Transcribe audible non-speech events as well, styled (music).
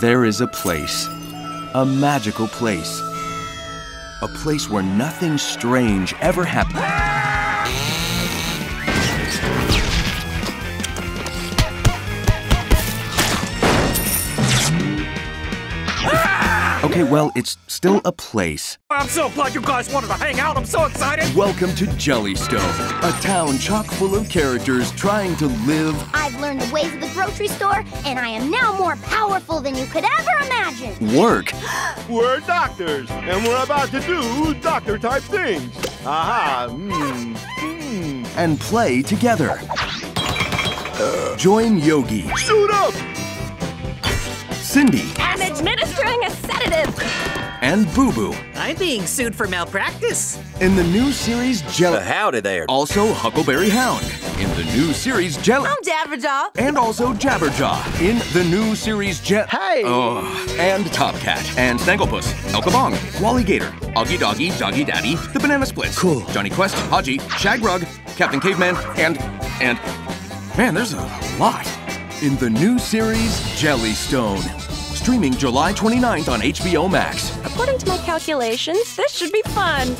There is a place, a magical place, a place where nothing strange ever happens. Okay, well, it's still a place. I'm so glad you guys wanted to hang out. I'm so excited. Welcome to Jellystone, a town chock full of characters trying to live I've learned the ways of the grocery store, and I am now more powerful than you could ever imagine. work (gasps) We're doctors, and we're about to do doctor type things. Aha, mmm, mmm. and play together. Join Yogi, Suit up! Cindy, I'm administering a sedative. And Boo Boo I'm being sued for malpractice. in the new series Jelly. howdy there. Also, Huckleberry Hound in the new series Jelly. I'm Jabberjaw. And also Jabberjaw in the new series Jet. Hey! Oh, and Top Cat, and Snagglepuss, El Kabong, Wally Gator, Augie Doggy, Doggy Daddy, the Banana Splits, cool. Jonny Quest, Hadji, Shagrug, Captain Caveman, and and man, there's a lot in the new series Jellystone, streaming July 29th on HBO Max. According to my calculations, this should be fun.